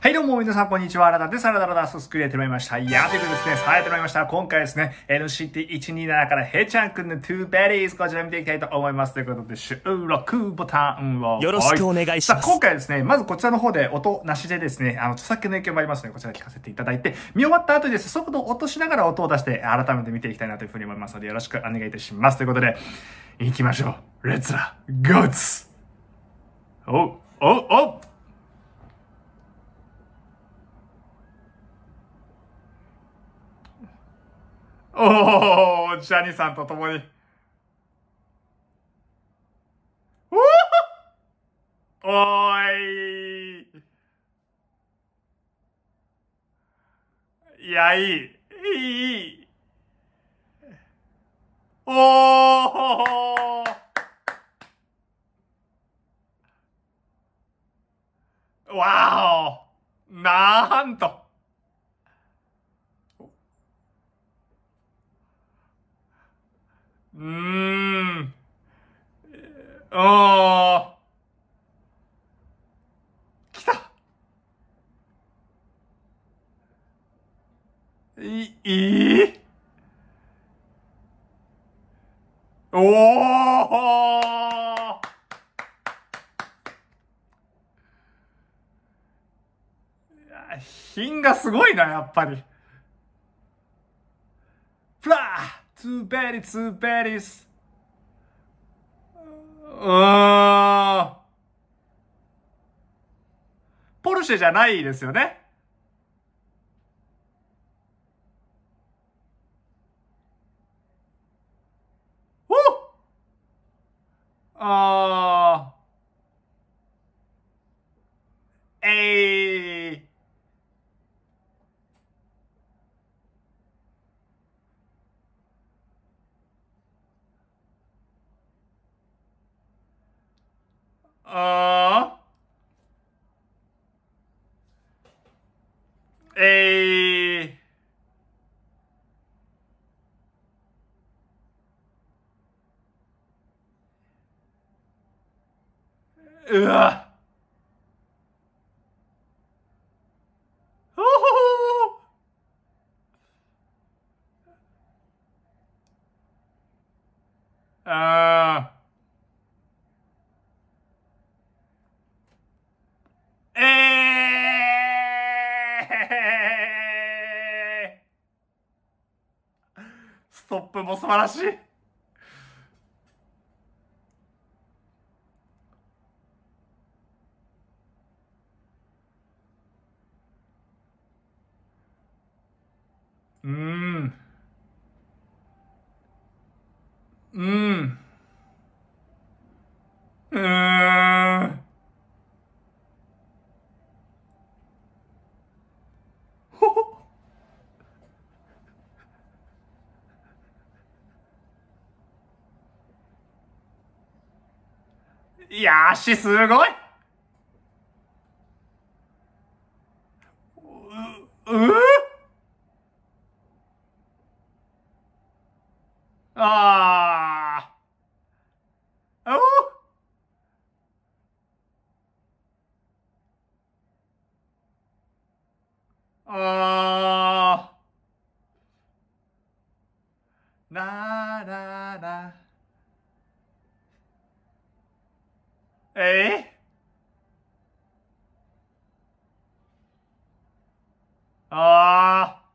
はい、どうも、皆さん、こんにちは。ラダです。ラダラダススクリエイトまいりました。やってくですね、さあやってまいりました。今回ですね、NCT127 からヘイちゃんくんの Two Berries こちら見ていきたいと思います。ということで、収録ボタンを。よろしくお願いします。さあ、今回ですね、まずこちらの方で音なしでですね、あの、著作権の影響もありますので、こちら聞かせていただいて、見終わった後にですね、速度を落としながら音を出して、改めて見ていきたいなというふうに思いますので、よろしくお願いいたします。ということで、行きましょう。レッツラゴーツおおおおおジャニーさんと共に。おおいいや、いい。いい。おおわおなんとうーん。おー。来た。い、いい？おー品がすごいな、やっぱり。フラートーベリー、ーベリー。ポルシェじゃないですよね。あー。えー。う。素晴らしい。うん。うん。うん。いや足すごい。う、う？ああ。おああ。ならら。えああ。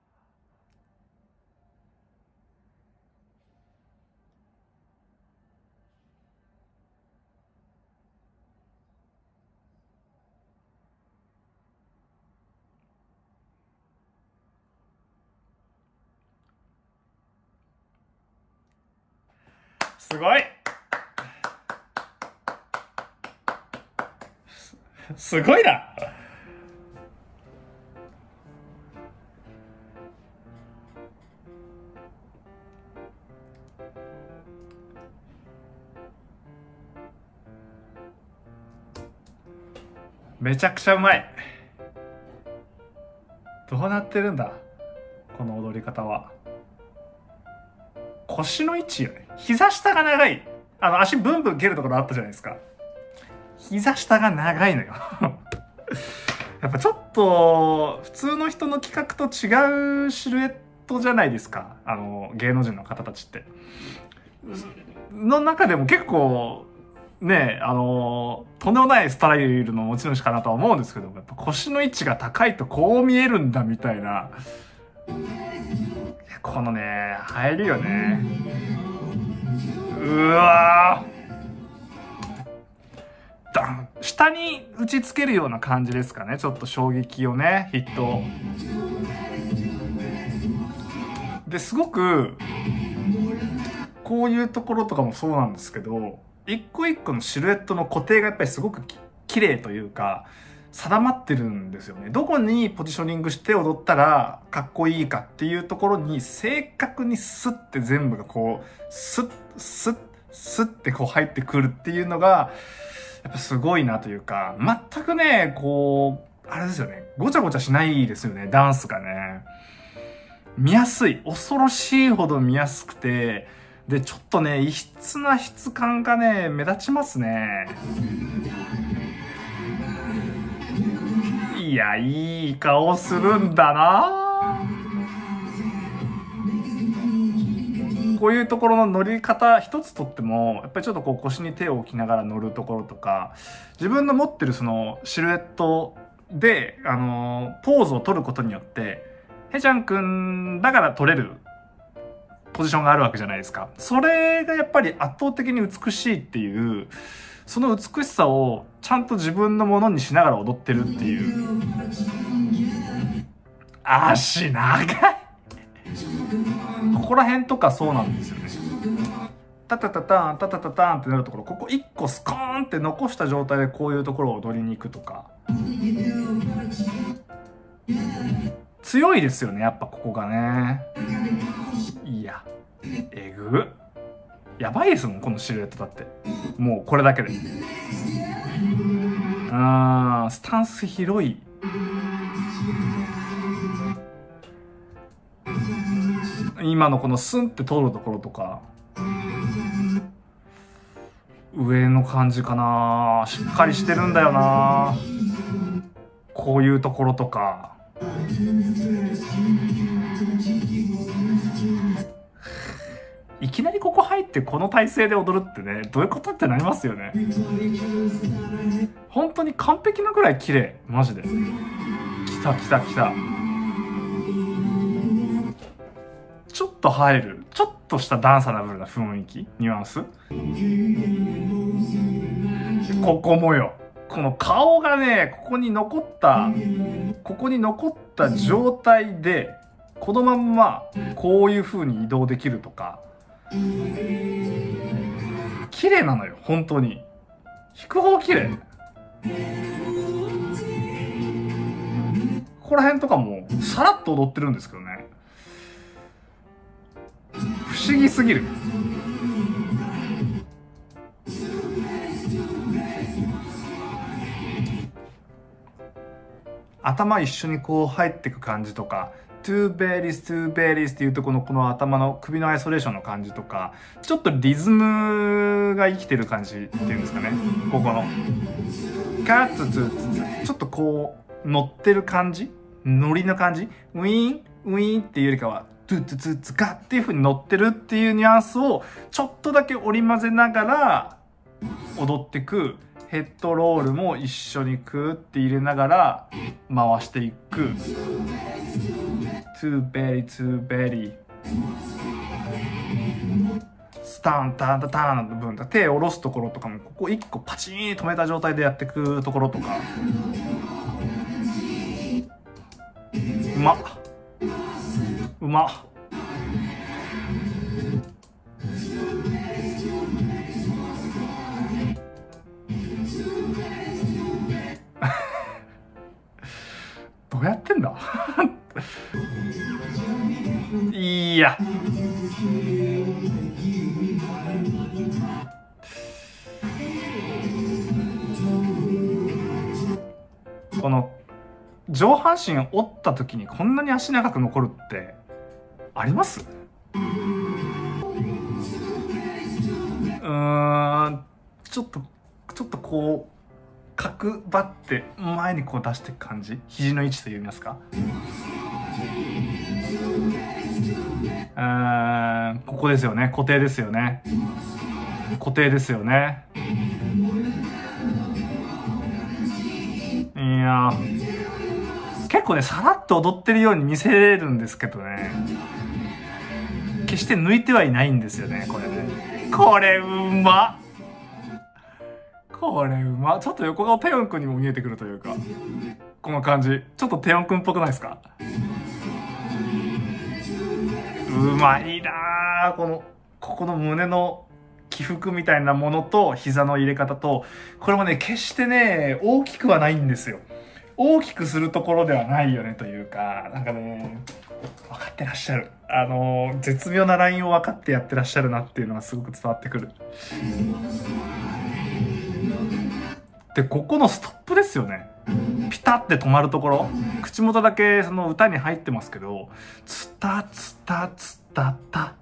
すごいすごいな。めちゃくちゃうまい。どうなってるんだ？この踊り方は。腰の位置よね。膝下が長い。あの、足ブンブン蹴るところあったじゃないですか。膝下が長いのよ やっぱちょっと普通の人の企画と違うシルエットじゃないですかあの芸能人の方たちって。の中でも結構ねあのとんでもないスタイルの持ち主かなとは思うんですけどやっぱ腰の位置が高いとこう見えるんだみたいな。このね入るよね。うわ下に打ちつけるような感じですかね。ちょっと衝撃をねヒットですごくこういうところとかもそうなんですけど一個一個のシルエットの固定がやっぱりすごく綺麗というか定まってるんですよね。どこにポジショニングして踊ったらかっこいいかっていうところに正確にスッて全部がこうスッスッスッてこう入ってくるっていうのがやっぱすごいなというか全くねこうあれですよねごちゃごちゃしないですよねダンスがね。見やすい恐ろしいほど見やすくてで、ちょっとね、異質な質感がね、目立ちますね。いや、いい顔するんだなこういうところの乗り方一つとっても、やっぱりちょっとこう腰に手を置きながら乗るところとか、自分の持ってるそのシルエットで、あのポーズを取ることによって、へちゃんくんだから取れるポジションがあるわけじゃないですか。それがやっぱり圧倒的に美しいっていう、その美しさをちゃんと自分のものにしながら踊ってるっていう。足長いここら辺とかそうなんですよね。タタタタン、タタタタンってなるところ、ここ1個スコーンって残した状態でこういうところを踊りに行くとか。強いですよね、やっぱここがね。いや、えぐ。やばいですもん、このシルエットだって。もうこれだけで。うん、スタンス広い。今のこのスンって通るところとか、上の感じかなしっかりしてるんだよなこういうところとか。いきなりここ入ってこの体勢で踊るってねどういうことってなりますよね。本当に完璧なぐらい綺麗。マジで。きたきたきた。ちょっと入る。ちょっとしたダンサナブルな雰囲気。ニュアンス。ここもよ。この顔がねここに残ったここに残った状態でこのまんまこういう風に移動できるとか綺麗なのよ本当に。弾く方綺麗ここら辺とかもさらっと踊ってるんですけどね。不思議すぎる。頭一緒にこう入ってく感じとか2 Baddies 2 Baddies っていうとこのこの頭の首のアイソレーションの感じとかちょっとリズムが生きてる感じっていうんですかね。ここの。カッツツツちょっとこう乗ってる感じ？ノリの感じ？ウィーンウィーンっていうよりかはトゥツツツカっていう風に乗ってるっていうニュアンスをちょっとだけ織り交ぜながら踊ってくヘッドロールも一緒にクーって入れながら回していく。トゥーベリートゥーベリースタンタンタタンの部分手を下ろすところとかもここ1個パチン止めた状態でやっていくところとかうまっうまっどうやってんだいや。この上半身折った時にこんなに足長く残るってあります？うんちょっとちょっとこう角張って前にこう出していく感じ？肘の位置といいますか？うんここですよね。固定ですよね。固定ですよね。いや結構ねさらっと踊ってるように見せれるんですけどね。決して抜いてはいないんですよねこれね。これうまこれうまちょっと横顔テヨンくんにも見えてくるというか。この感じ。ちょっとテヨンくんっぽくないですか？まいなこのここの胸の起伏みたいなものと膝の入れ方とこれもね決してね大きくはないんですよ。大きくするところではないよねというかなんかね分かってらっしゃる。あの絶妙なラインを分かってやってらっしゃるなっていうのがすごく伝わってくる。でここのストップですよね。ピタって止まるところ口元だけその歌に入ってますけどツタツタツタタ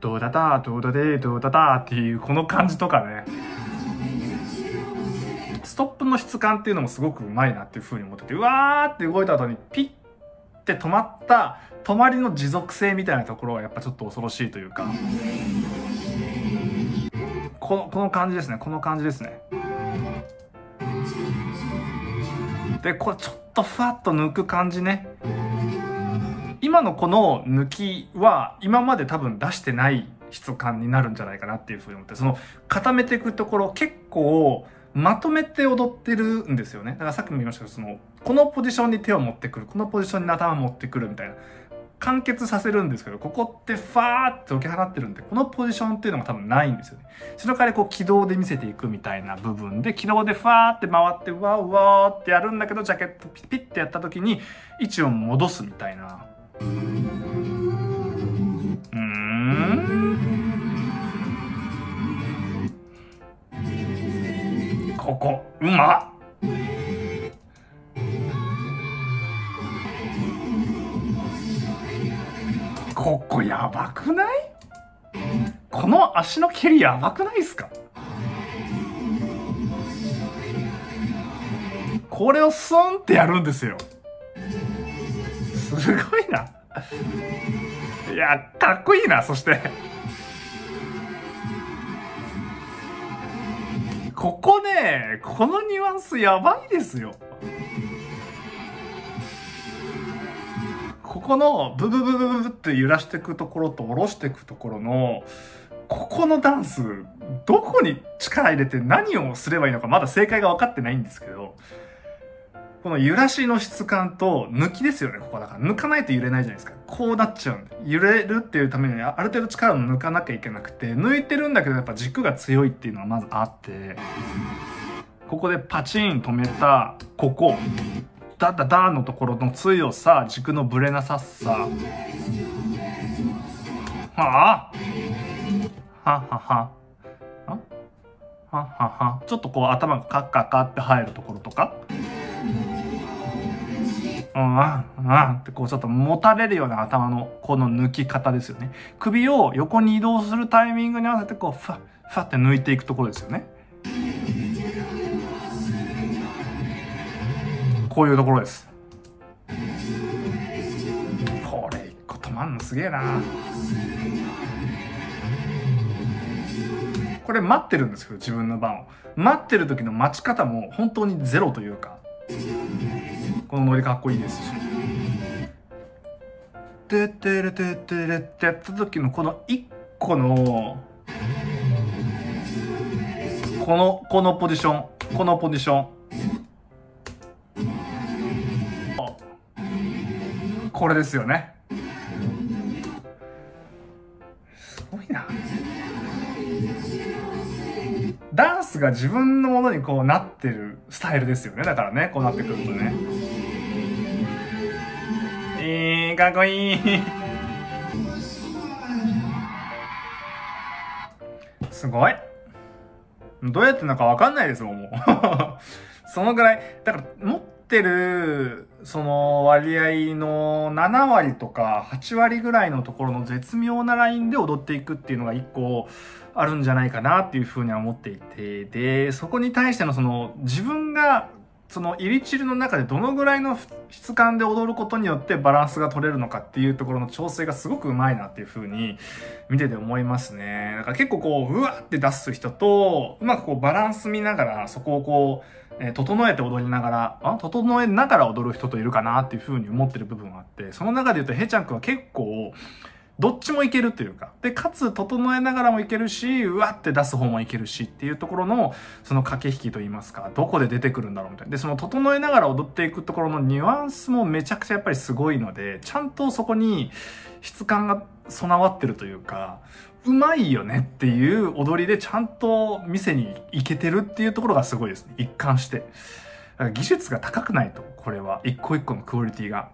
ドダダドダデドダダっていうこの感じとかね。ストップの質感っていうのもすごくうまいなっていう風に思っててうわーって動いた後にピッて止まった止まりの持続性みたいなところはやっぱちょっと恐ろしいというか。このこの感じですねこの感じですね。でこれちょっとふわっと抜く感じね。今のこの抜きは今まで多分出してない質感になるんじゃないかなっていうふうに思ってその固めていくところ結構まとめて踊ってるんですよね。だからさっきも言いましたけどそのこのポジションに手を持ってくるこのポジションに頭持ってくるみたいな。完結させるんですけどここってファーって解き放ってるんでこのポジションっていうのが多分ないんですよね。その代わりこう軌道で見せていくみたいな部分で軌道でファーって回ってうわうわーってやるんだけどジャケットピッピッてやった時に位置を戻すみたいな。うーん。ここうまっ。ここやばくない？この足の蹴りやばくないですか？これをスンってやるんですよ。すごいな。いや、かっこいいな、そして。ここね、このニュアンスやばいですよ。このブブブブブって揺らしていくところと下ろしていくところの、ここのダンス、どこに力入れて何をすればいいのかまだ正解が分かってないんですけど、この揺らしの質感と抜きですよね、ここだから。抜かないと揺れないじゃないですか。こうなっちゃうんで。揺れるっていうためにある程度力を抜かなきゃいけなくて、抜いてるんだけどやっぱ軸が強いっていうのはまずあって、ここでパチン止めた、ここ。ダダダのところの強さ軸のぶれなささ。はあ？ははははははちょっとこう頭がカッカッカって入るところとか？うんうんってこうちょっと持たれるような頭のこの抜き方ですよね。首を横に移動するタイミングに合わせてこうファッファって抜いていくところですよね。こういうところです。これ一個止まんのすげえな。これ待ってるんですけど自分の番を。待ってる時の待ち方も本当にゼロというか。このノリかっこいいですし「てってれてってれ」ってやった時のこの一個のこのこのポジションこのポジション。これですよね。すごいな。ダンスが自分のものにこうなってるスタイルですよね。だからねこうなってくるとね。いいかっこいい。すごい。どうやってんのかわかんないですもんもう。そのぐらい。だからもっってる、その割合の7割とか8割ぐらいのところの絶妙なラインで踊っていくっていうのが一個あるんじゃないかなっていうふうには思っていて、で、そこに対してのその自分がその入りチルの中でどのぐらいの質感で踊ることによってバランスが取れるのかっていうところの調整がすごくうまいなっていう風に見てて思いますね。だから結構こう、うわって出す人と、うまくこうバランス見ながらそこをこう、えー、整えて踊りながら、あ整えながら踊る人といるかなっていう風に思ってる部分があって、その中で言うとヘちゃんくんは結構、どっちもいけるというか、で、かつ整えながらもいけるし、うわって出す方もいけるしっていうところの、その駆け引きといいますか、どこで出てくるんだろうみたいな。で、その整えながら踊っていくところのニュアンスもめちゃくちゃやっぱりすごいので、ちゃんとそこに質感が備わってるというか、うまいよねっていう踊りでちゃんと店に行けてるっていうところがすごいですね。一貫して。技術が高くないと、これは。一個一個のクオリティが。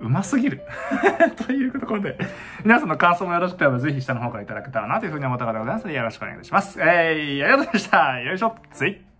うますぎる というところで、皆さんの感想もよろしければぜひ下の方からいただけたらなというふうに思った方でございますのでよろしくお願いします。えー、ありがとうございました。よいしょ。つい。